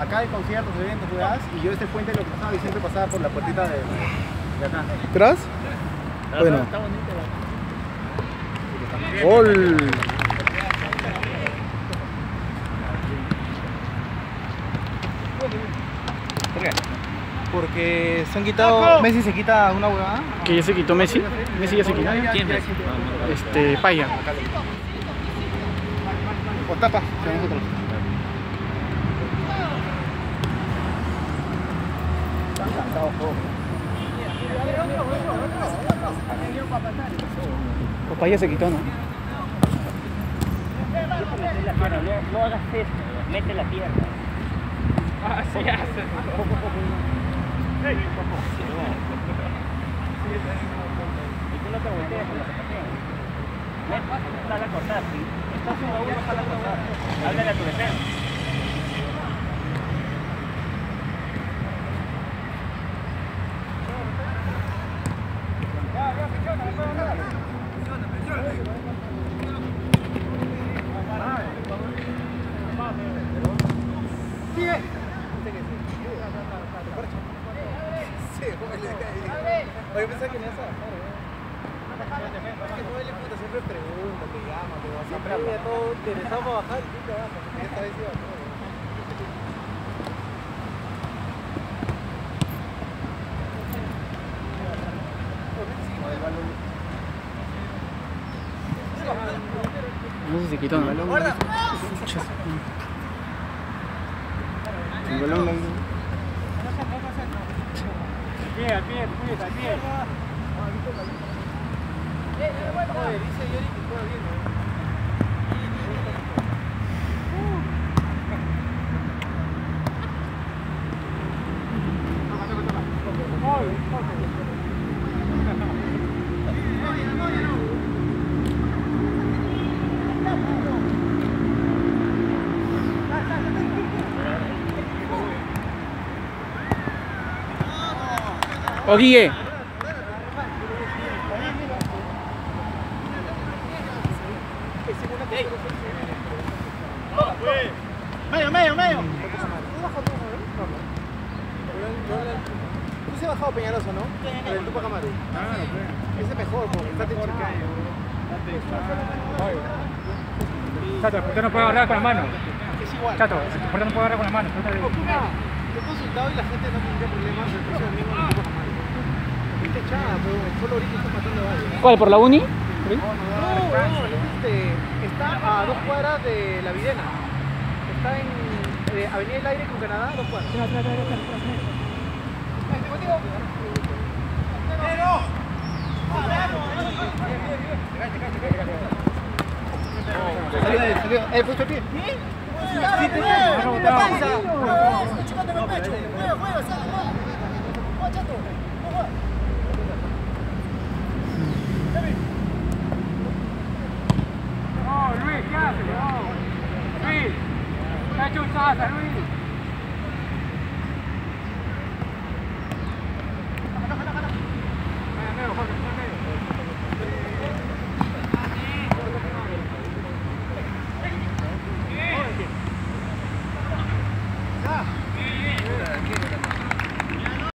acá hay conciertos, eventos, jugadas, y yo este puente lo pasaba y siempre pasaba por la puertita de, de acá. ¿Tras? Bueno. Está bonito. Gol. ¿Por qué? Porque se han quitado. Messi se quita una huevada. Que ya se quitó Messi. Messi ya se quitó. ¿Quién es? Este, Paya. O tapa, nosotros. O Paya se quitó, ¿no? No, no hagas esto, mete la pierna. Así hace. Y tú no te volteas con la a cortar, si estás uno a uno, sal Oye, pensaba que me ibas a bajar, ¿eh? Es que puta siempre pregunta, te llama, te vas Siempre habla todo interesado para bajar y tú te bajas. Esta vez iba todo. No sé si se quitó, ¿no? El balón pie, al pie, al pie. Dice Yori que juega O Guille. Medio, medio, medio. Tú se has bajado Peñalosa, ¿no? Pero el Tupac Amaru. Ese es mejor, porque está techado. Chato, el portero no puede agarrar con la mano. Es igual. Chato, portero no puede agarrar con la mano. Lo he consultado y la gente no tendría problemas el próximo domingo en el Tupac Amaru. Porque está echada, pero solo ahorita está matando a varios. ¿Cuál? ¿Por la uni? No, no, es este, está a dos cuadras de la Videna. Está en eh, Avenida del Aire con Canadá, dos cuadras. Eh, puesto el pie. Oh, Luis, ¿qué haces? Oh, Luis, te ha Echo 5, Henry